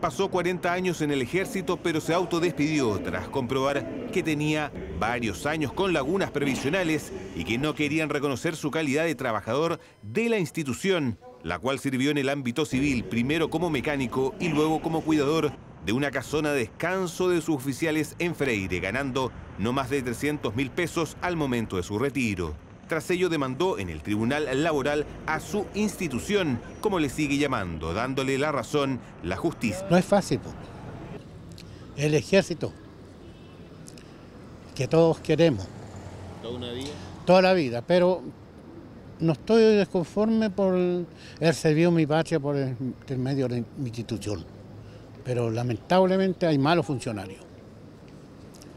Pasó 40 años en el ejército, pero se autodespidió tras comprobar que tenía varios años con lagunas previsionales y que no querían reconocer su calidad de trabajador de la institución, la cual sirvió en el ámbito civil, primero como mecánico y luego como cuidador de una casona de descanso de sus oficiales en Freire, ganando no más de 300 mil pesos al momento de su retiro. Tras ello demandó en el Tribunal Laboral a su institución, como le sigue llamando, dándole la razón la justicia. No es fácil, po. el ejército que todos queremos. ¿Toda una vida? Toda la vida, pero no estoy desconforme por el servicio mi patria por el intermedio de mi institución. Pero lamentablemente hay malos funcionarios.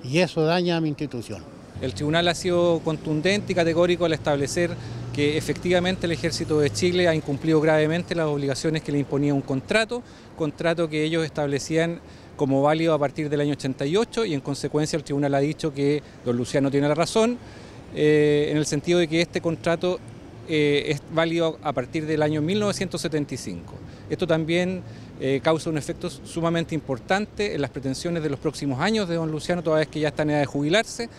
Y eso daña a mi institución. El tribunal ha sido contundente y categórico al establecer que efectivamente el ejército de Chile ha incumplido gravemente las obligaciones que le imponía un contrato, contrato que ellos establecían como válido a partir del año 88 y en consecuencia el tribunal ha dicho que don Luciano tiene la razón eh, en el sentido de que este contrato eh, es válido a partir del año 1975. Esto también eh, causa un efecto sumamente importante en las pretensiones de los próximos años de don Luciano, toda vez que ya está en edad de jubilarse.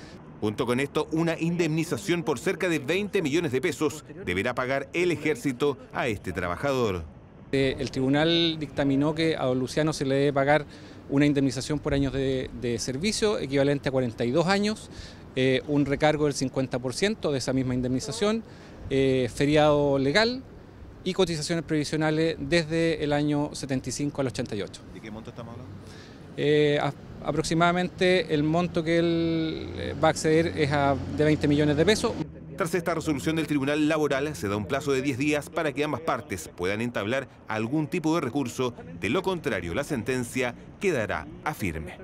Junto con esto, una indemnización por cerca de 20 millones de pesos deberá pagar el ejército a este trabajador. Eh, el tribunal dictaminó que a don Luciano se le debe pagar una indemnización por años de, servicio equivalente a 42 años, eh, un recargo del 50% de esa misma indemnización, eh, feriado legal y cotizaciones previsionales desde el año 75 al 88. ¿De qué monto estamos hablando? Aproximadamente el monto que él eh, va a acceder es de 20 millones de pesos. Tras esta resolución del Tribunal Laboral, se da un plazo de 10 días para que ambas partes puedan entablar algún tipo de recurso. De lo contrario, la sentencia quedará a firme.